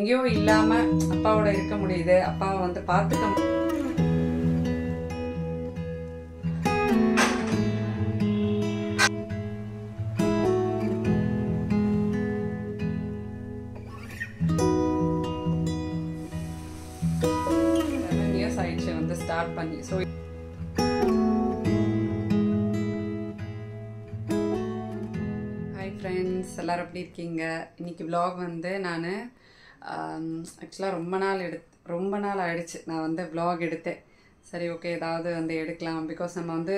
எங்கேயோ இல்லாம அப்பாவோட இருக்க முடியுது. அப்பாவை வந்து பார்த்துக்க வந்து ஸ்டார்ட் பண்ணி. ஸோ ஹாய் ஃப்ரெண்ட்ஸ் எல்லாரும் எப்படி இருக்கீங்க? இன்னைக்கு விலாக் வந்து நான் ஆக்சுவலாக ரொம்ப நாள் எடுத்து ரொம்ப நாள் ஆயிடுச்சு. நான் வந்து வ்ளாக் எடுத்தேன். சரி ஓகே ஏதாவது வந்து எடுக்கலாம். பிகாஸ் நம்ம வந்து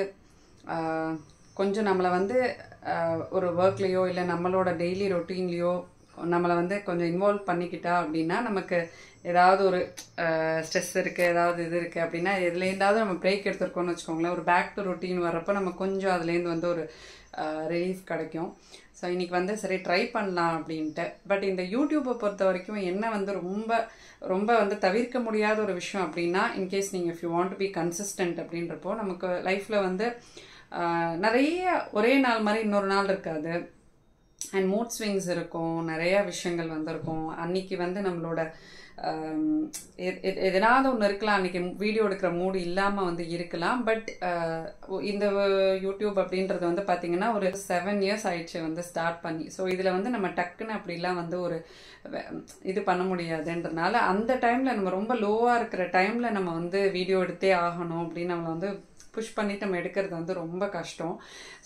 கொஞ்சம் நம்மளை வந்து ஒரு ஒர்க்லேயோ இல்லை நம்மளோட டெய்லி ரொட்டீன்லேயோ நம்மளை வந்து கொஞ்சம் இன்வால்வ் பண்ணிக்கிட்டா அப்படின்னா நமக்கு ஏதாவது ஒரு ஸ்ட்ரெஸ் இருக்குது ஏதாவது இது இருக்குது அப்படின்னா எதுலேருந்தாவது நம்ம பிரேக் எடுத்துருக்கோம்னு வச்சுக்கோங்களேன். ஒரு பேக் டு ரொட்டீன் வர்றப்போ நம்ம கொஞ்சம் அதுலேருந்து வந்து ஒரு ரிலீஃப் கிடைக்கும். ஸோ இன்றைக்கி வந்து சரி ட்ரை பண்ணலாம் அப்படின்ட்டு. பட் இந்த யூடியூப்பை பொறுத்த வரைக்கும் என்ன வந்து ரொம்ப ரொம்ப வந்து தவிர்க்க முடியாத ஒரு விஷயம் அப்படின்னா இன்கேஸ் நீங்கள் if you want to be consistent அப்படின்றப்போ நமக்கு லைஃப்பில் வந்து நிறைய ஒரே நாள் மாதிரி இன்னொரு நாள் இருக்காது. அண்ட் மூட் ஸ்விங்ஸ் இருக்கும் நிறையா விஷயங்கள் வந்திருக்கும். அன்னைக்கு வந்து நம்மளோட Um, எதனாவது ஒன்று இருக்கலாம். அன்னைக்கு வீடியோ எடுக்கிற மூடு இல்லாமல் வந்து இருக்கலாம். பட் uh, இந்த யூடியூப் அப்படின்றது வந்து பார்த்தீங்கன்னா ஒரு செவன் இயர்ஸ் ஆயிடுச்சு வந்து ஸ்டார்ட் பண்ணி. ஸோ இதில் வந்து நம்ம டக்குன்னு அப்படிலாம் வந்து ஒரு இது பண்ண முடியாதுன்றனால அந்த டைமில் நம்ம ரொம்ப லோவாக இருக்கிற டைமில் நம்ம வந்து வீடியோ எடுத்தே ஆகணும் அப்படின்னு நம்மளை வந்து புஷ் பண்ணிட்டு நம்ம எடுக்கிறது வந்து ரொம்ப கஷ்டம்.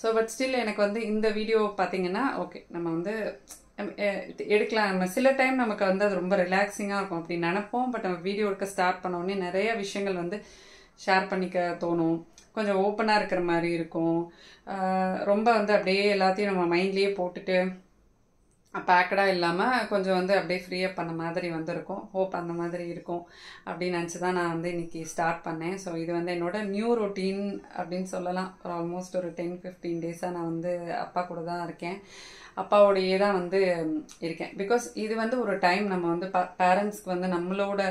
ஸோ பட் ஸ்டில் எனக்கு வந்து இந்த வீடியோ பார்த்தீங்கன்னா ஓகே நம்ம வந்து எடுக்கலாம். நம்ம சில டைம் நமக்கு வந்து அது ரொம்ப ரிலாக்ஸிங்காக இருக்கும். அப்படி நினைப்போம். பட் நம்ம வீடியோ எடுக்க ஸ்டார்ட் பண்ணோடனே நிறைய விஷயங்கள் வந்து ஷேர் பண்ணிக்க தோணும். கொஞ்சம் ஓப்பனாக இருக்கிற மாதிரி இருக்கும். ரொம்ப வந்து அப்படியே எல்லாத்தையும் நம்ம மைண்ட்லேயே போட்டுட்டு பேக்கடாக இல்லாமல் கொஞ்சம் வந்து அப்படியே ஃப்ரீயாக பண்ண மாதிரி வந்திருக்கும். ஹோப் அந்த மாதிரி இருக்கும் அப்படின்னு நினச்சி தான் நான் வந்து இன்னைக்கு ஸ்டார்ட் பண்ணேன். ஸோ இது வந்து என்னோட நியூ ரொட்டீன் அப்படின்னு சொல்லலாம். ஒரு ஆல்மோஸ்ட் ஒரு டென் ஃபிஃப்டீன் டேஸாக நான் வந்து அப்பா கூட தான் இருக்கேன். அப்பாவோடையே தான் வந்து இருக்கேன். பிகாஸ் இது வந்து ஒரு டைம் நம்ம வந்து பேரண்ட்ஸ்க்கு வந்து நம்மளோட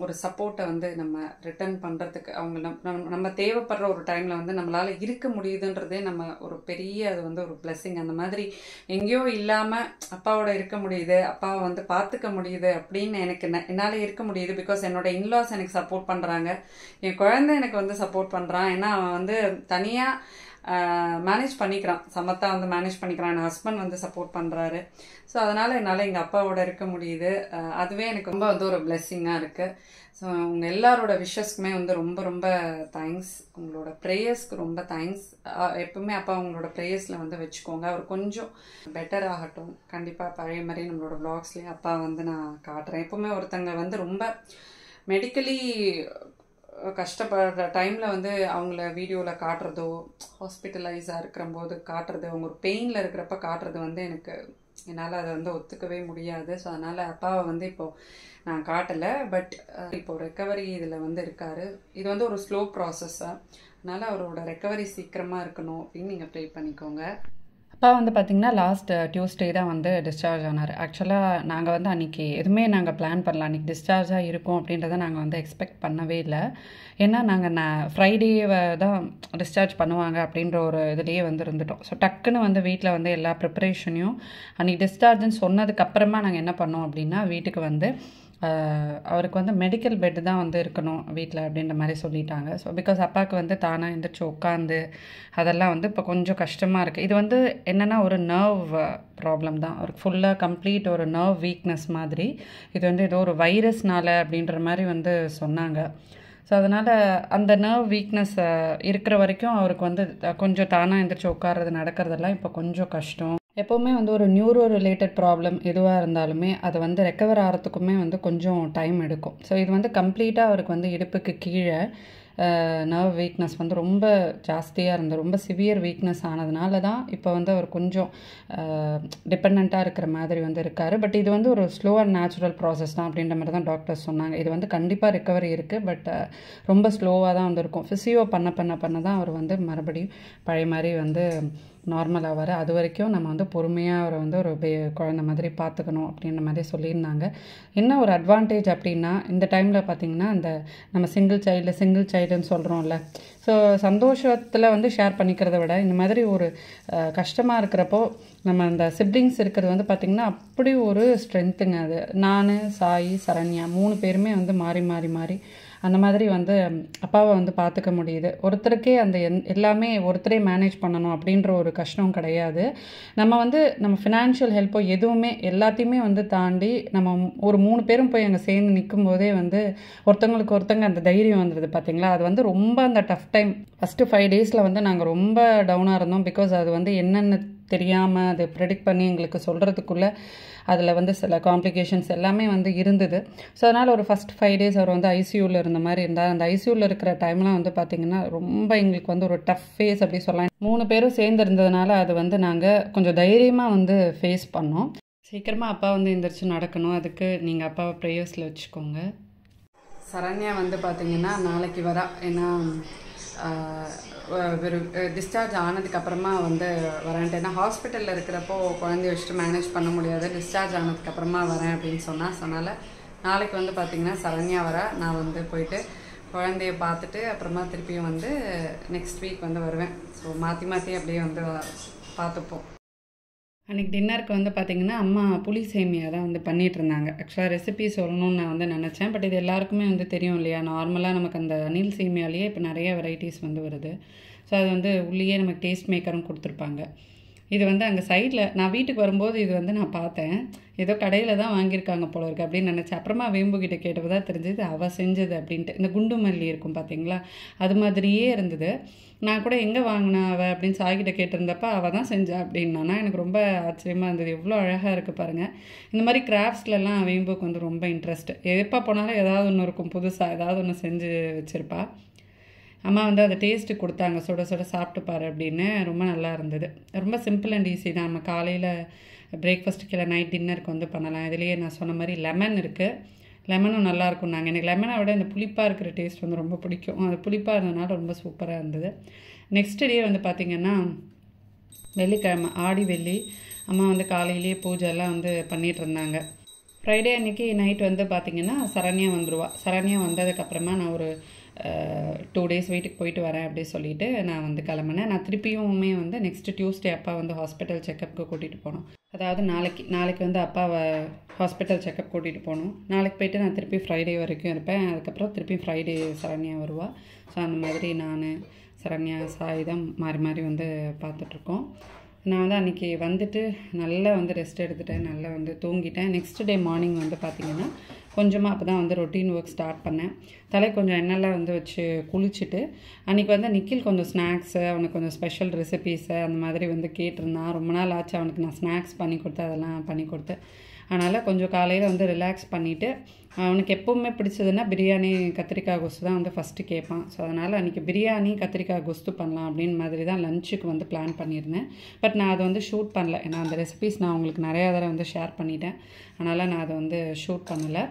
ஒரு சப்போர்ட்டை வந்து நம்ம ரிட்டர்ன் பண்ணுறதுக்கு அவங்க நம் நம்ம- நம்ம தேவைப்படுற ஒரு டைமில் வந்து நம்மளால் இருக்க முடியுதுன்றதே நம்ம ஒரு பெரிய அது வந்து ஒரு பிளெஸ்ஸிங் அந்த மாதிரி எங்கேயோ இல்லாமல் அப்பாவோட இருக்க முடியுது அப்பாவை வந்து பார்த்துக்க முடியுது அப்படின்னு எனக்கு என்னால் இருக்க முடியுது பிகாஸ் என்னோட இன்லாஸ் எனக்கு சப்போர்ட் பண்ணுறாங்க என் குழந்தை எனக்கு வந்து சப்போர்ட் பண்ணுறான் ஏன்னா அவன் வந்து தனியாக மேனேஜ் பண்ணிக்கிறான். சமத்தா வந்து மேனேஜ் பண்ணிக்கிறான். என் ஹஸ்பண்ட் வந்து சப்போர்ட் பண்ணுறாரு ஸோ அதனால் என்னால் எங்கள் அப்பாவோட இருக்க முடியுது. அதுவே எனக்கு ரொம்ப வந்து ஒரு பிளெஸ்ஸிங்காக இருக்குது ஸோ உங்கள் எல்லாரோட விஷஸ்க்குமே வந்து ரொம்ப ரொம்ப தேங்க்ஸ் உங்களோட ப்ரேயர்ஸ்க்கு ரொம்ப தேங்க்ஸ் எப்பவுமே அப்பா உங்களோட ப்ரேயர்ஸில் வந்து வச்சுக்கோங்க. அவர் கொஞ்சம் பெட்டர் ஆகட்டும். கண்டிப்பாக பழைய மாதிரி நம்மளோட வ்ளாக்ஸ்லேயும் அப்பா வந்து நான் காட்டுறேன். எப்பவுமே ஒருத்தங்க வந்து ரொம்ப மெடிக்கலி கஷ்டப்படுற டைமில் வந்து அவங்கள வீடியோவில் காட்டுறதோ ஹாஸ்பிட்டலைஸாக இருக்கிற போது காட்டுறது அவங்க ஒரு பெயினில் இருக்கிறப்ப காட்டுறது வந்து எனக்கு என்னால் அதை வந்து ஒத்துக்கவே முடியாது. ஸோ அதனால் அப்பாவை வந்து இப்போது நான் காட்டலை. பட் இப்போ ரெக்கவரி இதில் வந்து இருக்காரு. இது வந்து ஒரு ஸ்லோ ப்ராசஸ்ஸாக அதனால் அவரோட ரெக்கவரி சீக்கிரமாக இருக்கணும் அப்படின்னு நீங்கள் ப்ரே பண்ணிக்கோங்க. அப்பா வந்து பார்த்திங்கன்னா லாஸ்ட் டியூஸ்டே தான் வந்து டிஸ்சார்ஜ் ஆனார். ஆக்சுவலாக நாங்கள் வந்து அன்றைக்கி எதுவுமே நாங்கள் பிளான் பண்ணல. அன்றைக்கி டிஸ்சார்ஜாக இருக்கும் அப்படின்றத நாங்கள் வந்து எக்ஸ்பெக்ட் பண்ணவே இல்லை. ஏன்னா நாங்கள் நான் ஃப்ரைடேவை தான் டிஸ்சார்ஜ் பண்ணுவாங்க அப்படின்ற ஒரு இதுலேயே வந்து இருந்துட்டோம் ஸோ டக்குன்னு வந்து வீட்டில் வந்து எல்லா ப்ரிப்பரேஷனையும் அன்றைக்கி டிஸ்சார்ஜ்னு சொன்னதுக்கப்புறமா நாங்கள் என்ன பண்ணோம் அப்படின்னா வீட்டுக்கு வந்து அவருக்கு வந்து மெடிக்கல் பெட்டு தான் வந்து இருக்கணும் வீட்டில் அப்படின்ற மாதிரி சொல்லிட்டாங்க. ஸோ பிகாஸ் அப்பாவுக்கு வந்து தானாக எழுந்திரிச்சு உட்காந்து அதெல்லாம் வந்து இப்போ கொஞ்சம் கஷ்டமாக இருக்குது இது வந்து என்னென்னா ஒரு நர்வ் ப்ராப்ளம் தான். அவருக்கு ஃபுல்லாக கம்ப்ளீட் ஒரு நர்வ் வீக்னஸ் மாதிரி. இது வந்து ஏதோ ஒரு வைரஸ்னால அப்படின்ற மாதிரி வந்து சொன்னாங்க. ஸோ அதனால் அந்த நர்வ் வீக்னஸ் இருக்கிற வரைக்கும் அவருக்கு வந்து கொஞ்சம் தானாக எழுந்திரிச்சு உட்கார்றது நடக்கிறதெல்லாம் இப்போ கொஞ்சம் கஷ்டம். எப்போவுமே வந்து ஒரு நியூரோ ரிலேட்டட் ப்ராப்ளம் எதுவாக இருந்தாலுமே அது வந்து ரெக்கவர் ஆகிறதுக்குமே வந்து கொஞ்சம் டைம் எடுக்கும். ஸோ இது வந்து கம்ப்ளீட்டாக அவருக்கு வந்து இடுப்புக்கு கீழே நர்வ் வீக்னஸ் வந்து ரொம்ப ஜாஸ்தியாக இருந்தது ரொம்ப சிவியர் வீக்னஸ் ஆனதுனால தான் இப்போ வந்து அவர் கொஞ்சம் டிபெண்ட்டாக இருக்கிற மாதிரி வந்து இருக்கார். பட் இது வந்து ஒரு ஸ்லோ அண்ட் நேச்சுரல் ப்ராசஸ் தான் அப்படின்ற மாதிரி தான் டாக்டர்ஸ் சொன்னாங்க. இது வந்து கண்டிப்பாக ரெக்கவரி இருக்குது பட் ரொம்ப ஸ்லோவாக தான் வந்து இருக்கும் ஃபிசியோ பண்ண பண்ண பண்ண தான் அவர் வந்து மறுபடியும் பழைய மாதிரி வந்து நார்மலாக வர. அது வரைக்கும் நம்ம வந்து பொறுமையாக அவரை வந்து ஒரு பே குழந்த மாதிரி பார்த்துக்கணும் அப்படின்ற மாதிரி சொல்லியிருந்தாங்க. என்ன ஒரு அட்வான்டேஜ் அப்படின்னா இந்த டைமில் பார்த்திங்கன்னா அந்த நம்ம சிங்கிள் சைல்டு சிங்கிள் சைல்டுன்னு சொல்கிறோம்ல ஸோ சந்தோஷத்தில் வந்து ஷேர் பண்ணிக்கிறத விட இந்த மாதிரி ஒரு கஷ்டமாக இருக்கிறப்போ நம்ம அந்த சிப்ளிங்ஸ் இருக்கிறது வந்து பார்த்திங்கன்னா அப்படி ஒரு ஸ்ட்ரென்த்துங்க அது. நான் சாய் சரண்யா மூணு பேருமே வந்து மாறி மாறி மாறி அந்த மாதிரி வந்து அப்பாவை வந்து பார்த்துக்க முடியுது. ஒருத்தருக்கே அந்த எந் எல்லாமே ஒருத்தரே மேனேஜ் பண்ணணும் அப்படின்ற ஒரு கஷ்டம் கிடையாது. நம்ம வந்து நம்ம ஃபினான்ஷியல் ஹெல்ப்போ எதுவுமே எல்லாத்தையுமே வந்து தாண்டி நம்ம ஒரு மூணு பேரும் போய் அங்கே சேர்ந்து நிற்கும் போதே வந்து ஒருத்தவங்களுக்கு ஒருத்தங்க அந்த தைரியம் வந்துடுது பார்த்தீங்களா அது வந்து ரொம்ப அந்த டஃப் டைம் ஃபஸ்ட்டு ஃபைவ் டேஸில் வந்து நாங்கள் ரொம்ப டவுனாக இருந்தோம் பிகாஸ் அது வந்து என்னென்ன தெரியாமல் அது ப்ரெடிக்ட் பண்ணி எங்களுக்கு சொல்கிறதுக்குள்ளே அதில் வந்து சில காம்ப்ளிகேஷன்ஸ் எல்லாமே வந்து இருந்தது. ஸோ அதனால் ஒரு ஃபஸ்ட் ஃபைவ் டேஸ் அவர் வந்து ஐசியூவில் இருந்த மாதிரி இருந்தார். அந்த ஐசியூவில் இருக்கிற டைம்லாம் வந்து பார்த்திங்கன்னா ரொம்ப எங்களுக்கு வந்து ஒரு டஃப் ஃபேஸ் அப்படி சொல்லலாம். மூணு பேரும் சேர்ந்து இருந்ததுனால அது வந்து நாங்கள் கொஞ்சம் தைரியமாக வந்து ஃபேஸ் பண்ணோம். சீக்கிரமாக அப்பா வந்து எந்திரிச்சு நடக்கணும். அதுக்கு நீங்கள் அப்பாவை ப்ரேயர்ஸில் வச்சுக்கோங்க. சரண்யா வந்து பார்த்திங்கன்னா நாளைக்கு வரா. ஏன்னா ஒரு டிஸ்சார்ஜ் ஆனதுக்கப்புறமா வந்து வரேன்ட்டு. ஏன்னா ஹாஸ்பிட்டலில் இருக்கிறப்போ குழந்தைய வச்சுட்டு மேனேஜ் பண்ண முடியாது. டிஸ்சார்ஜ் ஆனதுக்கப்புறமா வரேன் அப்படின்னு சொன்னால் சொன்னால் நாளைக்கு வந்து பார்த்திங்கன்னா சரண்யா வர நான் வந்து போயிட்டு குழந்தைய பார்த்துட்டு அப்புறமா திருப்பியும் வந்து நெக்ஸ்ட் வீக் வந்து வருவேன். ஸோ மாற்றி மாற்றி அப்படியே வந்து பார்த்துப்போம். அன்றைக்கி டின்னருக்கு வந்து பார்த்திங்கன்னா அம்மா புளி சேமியா தான் வந்து பண்ணிகிட்ருந்தாங்க ஆக்சுவலாக ரெசிபி சொல்லணும்னு நான் வந்து நினச்சேன். பட் இது எல்லாருக்குமே வந்து தெரியும் இல்லையா? நார்மலாக நமக்கு அந்த அணில் சேமியாலேயே இப்போ நிறைய வெரைட்டிஸ் வந்து வருது. ஸோ அது வந்து உள்ளேயே நமக்கு டேஸ்ட் மேக்கரும் கொடுத்துருப்பாங்க. இது வந்து அங்கே சைடில் நான் வீட்டுக்கு வரும்போது இது வந்து நான் பார்த்தேன். ஏதோ கடையில் தான் வாங்கியிருக்காங்க போல இருக்குது அப்படின்னு நினச்சேன். அப்புறமா வேம்புக்கிட்ட கேட்டப்போ தான் தெரிஞ்சது அவள் செஞ்சது அப்படின்ட்டு. இந்த குண்டு மல்லி இருக்கும் பார்த்தீங்களா அது மாதிரியே இருந்தது. நான் கூட எங்கே வாங்கினா அவள் அப்படின்னு சாய்கிட்ட கேட்டிருந்தப்ப அவள் தான் செஞ்சா அப்படின்னா எனக்கு ரொம்ப ஆச்சரியமாக இருந்தது. எவ்வளோ அழகாக இருக்குது பாருங்கள் இந்த மாதிரி கிராஃப்ட்ஸ்லலாம் வேம்புக்கு வந்து ரொம்ப இன்ட்ரெஸ்ட் எப்போ போனாலும் ஏதாவது ஒன்று இருக்கும் புதுசாக ஏதாவது ஒன்று செஞ்சு வச்சுருப்பா. அம்மா வந்து அதை டேஸ்ட்டு கொடுத்தாங்க. சுட சுட சாப்பிட்டு பாரு அப்படின்னு. ரொம்ப நல்லா இருந்தது. ரொம்ப சிம்பிள் அண்ட் ஈஸி தான். நம்ம காலையில் பிரேக்ஃபாஸ்ட்டுக்கு இல்லை நைட் டின்னருக்கு வந்து பண்ணலாம். இதுலேயே நான் சொன்ன மாதிரி லெமன் இருக்குது லெமனும் நல்லாயிருக்கும் நாங்கள் எனக்கு லெமனை விட இந்த புளிப்பாக இருக்கிற டேஸ்ட் வந்து ரொம்ப பிடிக்கும். அது புளிப்பாக இருந்ததுனால ரொம்ப சூப்பராக இருந்தது. நெக்ஸ்ட் டே வந்து பார்த்திங்கன்னா வெள்ளிக்கிழமை ஆடி வெள்ளி. அம்மா வந்து காலையிலேயே பூஜைலாம் வந்து பண்ணிகிட்டு இருந்தாங்க. ஃப்ரைடே அன்றைக்கி நைட் வந்து பார்த்திங்கன்னா சரண்யா வந்துடுவா சரண்யா வந்ததுக்கப்புறமா நான் ஒரு டூ டேஸ் வீட்டுக்கு போயிட்டு வரேன் அப்படின்னு சொல்லிட்டு நான் வந்து கிளம்புனேன். நான் திருப்பியுமே வந்து நெக்ஸ்ட்டு டியூஸ்டே அப்பா வந்து ஹாஸ்பிட்டல் செக்கப்புக்கு கூட்டிகிட்டு போனோம். அதாவது நாளைக்கு நாளைக்கு வந்து அப்பாவை ஹாஸ்பிட்டல் செக்கப் கூட்டிகிட்டு போகணும் நாளைக்கு போயிட்டு நான் திருப்பி ஃப்ரைடே வரைக்கும் இருப்பேன். அதுக்கப்புறம் திருப்பி ஃப்ரைடே சரண்யா வருவா. ஸோ அந்த மாதிரி நான் சரண்யா சாயுதம் மாறி மாறி வந்து பார்த்துட்ருக்கோம். நான் வந்து அன்றைக்கி வந்துட்டு நல்லா வந்து ரெஸ்ட் எடுத்துட்டேன். நல்லா வந்து தூங்கிட்டேன். நெக்ஸ்ட் டே மார்னிங் வந்து பார்த்திங்கன்னா கொஞ்சமாக அப்போ தான் வந்து ரொட்டீன் ஒர்க் ஸ்டார்ட் பண்ணேன். தலை கொஞ்சம் எண்ணெய்லாம் வந்து வச்சு குளிச்சுட்டு அன்றைக்கி வந்து நிக்கில் கொஞ்சம் ஸ்நாக்ஸு அவனுக்கு கொஞ்சம் ஸ்பெஷல் ரெசிபீஸு அந்த மாதிரி வந்து கேட்டிருந்தான். ரொம்ப நாள் ஆச்சு அவனுக்கு நான் ஸ்நாக்ஸ் பண்ணி கொடுத்து அதெல்லாம் பண்ணி கொடுத்தேன் அதனால் கொஞ்சம் காலையில் வந்து ரிலாக்ஸ் பண்ணிவிட்டு அவனுக்கு எப்போவுமே பிடிச்சதுன்னா பிரியாணி கத்திரிக்காய் கொஸ்து தான் வந்து ஃபஸ்ட்டு கேட்பான். ஸோ அதனால் அன்றைக்கி பிரியாணி கத்திரிக்காய் கொஸ்து பண்ணலாம் அப்படின்னு மாதிரி தான் லஞ்சுக்கு வந்து பிளான் பண்ணியிருந்தேன். பட் நான் அதை வந்து ஷூட் பண்ணல. ஏன்னா அந்த ரெசிபிஸ் நான் உங்களுக்கு நிறையா தடவை வந்து ஷேர் பண்ணிட்டேன். அதனால் நான் அதை வந்து ஷூட் பண்ணலை.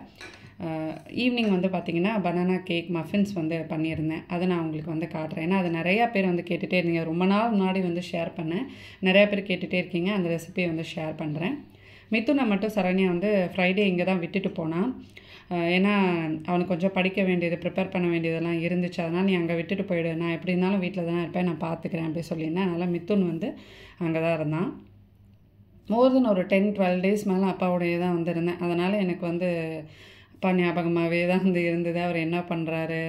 ஈவினிங் வந்து பார்த்திங்கன்னா பனானா கேக் மஃபின்ஸ் வந்து பண்ணியிருந்தேன். அதை நான் உங்களுக்கு வந்து காட்டுறேன். ஏன்னா அது நிறையா பேர் வந்து கேட்டுகிட்டே இருந்தீங்க. ரொம்ப நாள் முன்னாடி வந்து ஷேர் பண்ணேன். நிறையா பேர் கேட்டுகிட்டே இருக்கீங்க. அந்த ரெசிபியை வந்து ஷேர் பண்ணுறேன் மிதுனை மட்டும் சரண்யா வந்து ஃப்ரைடே இங்கே தான் விட்டுட்டு போனான் ஏன்னா அவனுக்கு கொஞ்சம் படிக்க வேண்டியது ப்ரிப்பேர் பண்ண வேண்டியதெல்லாம் இருந்துச்சு. அதனால் நீ அங்கே விட்டுட்டு போயிடு. நான் எப்படி இருந்தாலும் வீட்டில் தான் இருப்பேன். நான் பார்த்துக்கிறேன் அப்படி சொல்லியிருந்தேன். அதனால் மித்துன் வந்து அங்கே தான் இருந்தான். மோர் தென் ஒரு டென் டுவெல் டேஸ் மேலே அப்பாவுடைய தான் வந்திருந்தேன். அதனால் எனக்கு வந்து அப்பா ஞாபகமாகவே தான் வந்து இருந்தது. அவர் என்ன பண்ணுறாரு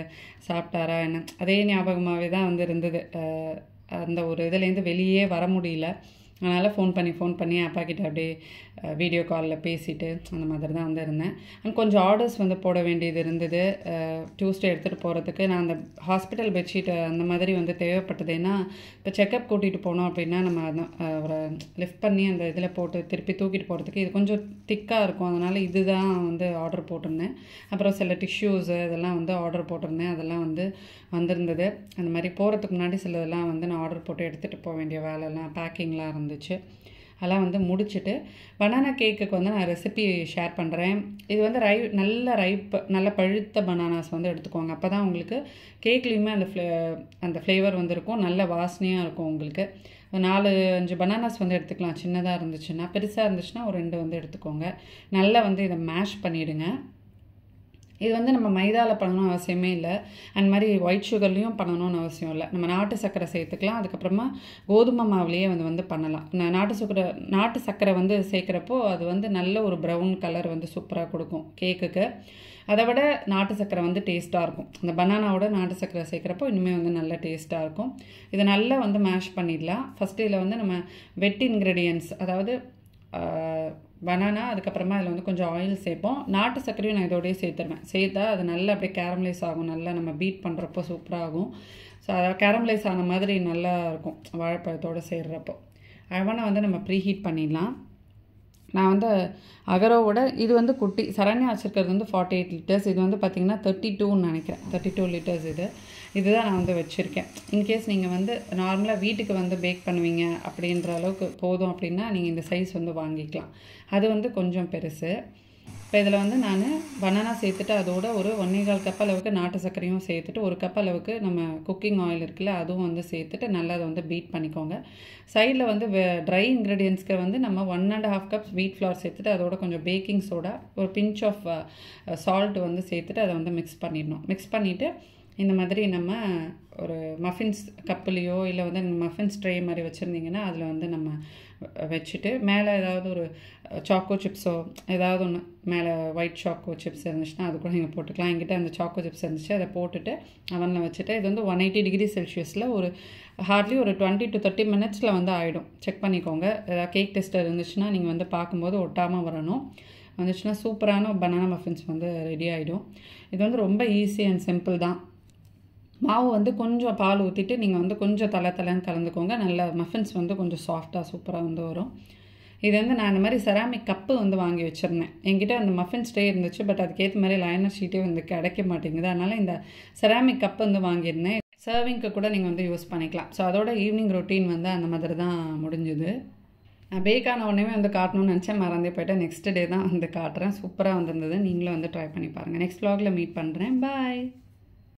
சாப்பிட்டாரா? என்ன? அதே ஞாபகமாகவே தான் வந்து இருந்தது. அந்த ஒரு இதுலேருந்து வெளியே வர முடியல. அதனால் ஃபோன் பண்ணி ஃபோன் பண்ணி அப்பா கிட்ட அப்படியே வீடியோ காலில் பேசிட்டு அந்த மாதிரி தான் வந்து இருந்தேன். அண்ட் கொஞ்சம் ஆர்டர்ஸ் வந்து போட வேண்டியது இருந்தது. டியூஸ்டே எடுத்துகிட்டு போகிறதுக்கு நான் அந்த ஹாஸ்பிட்டல் பெட்ஷீட் அந்த மாதிரி வந்து தேவைப்பட்டது. ஏன்னா இப்போ செக்கப் கூட்டிகிட்டு போனோம் அப்படின்னா நம்ம ஒரு லிஃப்ட் பண்ணி அந்த இதில் போட்டு திருப்பி தூக்கிட்டு போகிறதுக்கு இது கொஞ்சம் திக்காக இருக்கும். அதனால் இதுதான் வந்து ஆர்டர் போட்டிருந்தேன். அப்புறம் சில டிஷ்யூஸு இதெல்லாம் வந்து ஆர்டர் போட்டிருந்தேன். அதெல்லாம் வந்து வந்திருந்தது. அந்த மாதிரி போகிறதுக்கு முன்னாடி சிலதெல்லாம் வந்து நான் ஆர்டர் போட்டு எடுத்துகிட்டு போக வேண்டிய வேலைலாம் பேக்கிங்லாம் இருந்துச்சு. அதெல்லாம் வந்து முடிச்சுட்டு பனானா கேக்குக்கு வந்து நான் ரெசிபி ஷேர் பண்ணுறேன் இது வந்து ரை நல்ல ரைப் நல்ல பழுத்த பனானாஸ் வந்து எடுத்துக்கோங்க. அப்போ தான் உங்களுக்கு கேக்லேயுமே அந்த ஃப்ளே அந்த ஃப்ளேவர் வந்து இருக்கும் நல்ல வாசனையாக இருக்கும் உங்களுக்கு. நாலு அஞ்சு பனானாஸ் வந்து எடுத்துக்கலாம். சின்னதாக இருந்துச்சுன்னா பெருசாக இருந்துச்சுன்னா ஒரு ரெண்டு வந்து எடுத்துக்கோங்க. நல்லா வந்து இதை மேஷ் பண்ணிவிடுங்க இது வந்து நம்ம மைதாவில் பண்ணணும்னு அவசியமே இல்லை. அந்த மாதிரி ஒயிட் சுகர்லேயும் பண்ணணும்னு அவசியம் இல்லை. நம்ம நாட்டு சர்க்கரை சேர்த்துக்கலாம். அதுக்கப்புறமா கோதுமை மாவுலேயே வந்து வந்து பண்ணலாம். நான் நாட்டு சர்க்கரை நாட்டு சர்க்கரை வந்து சேர்க்குறப்போ அது வந்து நல்ல ஒரு ப்ரௌன் கலர் வந்து சூப்பராக கொடுக்கும் கேக்குக்கு அதை விட நாட்டு சர்க்கரை வந்து டேஸ்ட்டாக இருக்கும். அந்த பனானாவோட நாட்டு சர்க்கரை சேர்க்குறப்போ இன்னுமே வந்து நல்ல டேஸ்ட்டாக இருக்கும். இதை நல்லா வந்து மேஷ் பண்ணிடலாம். ஃபஸ்ட்டு இதில் வந்து நம்ம வெட் இன்க்ரீடியன்ஸ் அதாவது பனானா அதுக்கப்புறமா அதில் வந்து கொஞ்சம் ஆயில் சேர்ப்போம். நாட்டு சர்க்கரையும் நான் இதோடய சேர்த்துருவேன். சேர்த்தா அது நல்லா அப்படியே கேரமலைஸ் ஆகும். நல்லா நம்ம பீட் பண்ணுறப்போ சூப்பராக ஆகும். ஸோ அதாவது கேரமலைஸ் ஆன மாதிரி நல்லா இருக்கும். வாழைப்பழத்தோடு சேர்றப்போ. அவனை வந்து நம்ம ப்ரீ ஹீட் பண்ணிடலாம். நான் வந்து அகரோவோட இது வந்து குட்டி சரண்யா வச்சுருக்கிறது வந்து ஃபார்ட்டி எயிட் லிட்டர்ஸ் இது வந்து பார்த்திங்கன்னா தேர்ட்டி டூன்னு நினைக்கிறேன். தேர்ட்டி டூ லிட்டர்ஸ் இது. இதுதான் நான் வந்து வச்சுருக்கேன். இன்கேஸ் நீங்கள் வந்து நார்மலாக வீட்டுக்கு வந்து பேக் பண்ணுவீங்க அப்படின்ற அளவுக்கு போதும் அப்படின்னா நீங்கள் இந்த சைஸ் வந்து வாங்கிக்கலாம். அது வந்து கொஞ்சம் பெருசு. இப்போ இதில் வந்து நான் பனானா சேர்த்துட்டு அதோட ஒரு ஒன்றே கால் கப் அளவுக்கு நாட்டு சர்க்கரையும் சேர்த்துட்டு ஒரு கப் அளவுக்கு நம்ம குக்கிங் ஆயில் இருக்குல்ல அதுவும் வந்து சேர்த்துட்டு நல்லா அதை வந்து பீட் பண்ணிக்கோங்க. சைடில் வந்து ட்ரை இன்க்ரீடியன்ஸ்க்கு வந்து நம்ம one and half cups wheat flour சேர்த்துட்டு அதோட கொஞ்சம் பேக்கிங் சோடா ஒரு பிஞ்ச் ஆஃப் சால்ட் வந்து சேர்த்துட்டு அதை வந்து மிக்ஸ் பண்ணிடணும். மிக்ஸ் பண்ணிவிட்டு இந்த மாதிரி நம்ம ஒரு மஃபின்ஸ் கப்புலேயோ இல்லை வந்து மஃபின்ஸ் ட்ரே மாதிரி வச்சுருந்தீங்கன்னா அதில் வந்து நம்ம வச்சுட்டு மேலே ஏதாவது ஒரு சாக்கோ சிப்ஸோ ஏதாவது ஒன்று மேலே ஒயிட் சாக்கோ சிப்ஸ் இருந்துச்சுன்னா அது கூட நீங்கள் போட்டுக்கலாம். எங்கிட்ட அந்த சாக்கோ சிப்ஸ் இருந்துச்சு அதை போட்டுட்டு அவனில் வச்சுட்டு இது வந்து ஒன் எயிட்டி டிகிரி செல்சியஸில் ஒரு ஹார்ட்லி ஒரு டுவெண்ட்டி டு தேர்ட்டி மினிட்ஸில் வந்து ஆகிடும் செக் பண்ணிக்கோங்க. ஏதாவது கேக் டெஸ்டர் இருந்துச்சுன்னா நீங்கள் வந்து பார்க்கும்போது ஒட்டாமல் வரணும். வந்துச்சுன்னா சூப்பரான பனானா மஃபின்ஸ் வந்து ரெடி ஆகிடும் இது வந்து ரொம்ப ஈஸி அண்ட் சிம்பிள் தான். மாவு வந்து கொஞ்சம் பால் ஊற்றிட்டு நீங்கள் வந்து கொஞ்சம் தலை தலைன்னு கலந்துக்கோங்க. நல்ல மஃபின்ஸ் வந்து கொஞ்சம் சாஃப்டாக சூப்பராக வந்து வரும். இது வந்து நான் இந்த மாதிரி செராமிக் கப்பு வந்து வாங்கி வச்சுருந்தேன். என்கிட்ட அந்த மஃபின் ஸ்டே இருந்துச்சு பட் அதுக்கேற்ற மாதிரி லைனர் ஷீட்டே வந்து கிடைக்க மாட்டேங்குது. அதனால் இந்த செராமிக் கப்பு வந்து வாங்கியிருந்தேன். சர்விங்க்கு கூட நீங்கள் வந்து யூஸ் பண்ணிக்கலாம். ஸோ அதோட ஈவினிங் ரொட்டீன் வந்து அந்த மாதிரி தான் முடிஞ்சுது. நான் பேக்கான உடனே வந்து காட்டணும்னு நினச்சேன். மறந்தே போயிட்டேன். நெக்ஸ்ட் டே தான் வந்து காட்டுறேன். சூப்பராக வந்திருந்தது. நீங்களும் வந்து ட்ரை பண்ணி பாருங்கள் நெக்ஸ்ட் வ்ளாகில் மீட் பண்ணுறேன் பாய்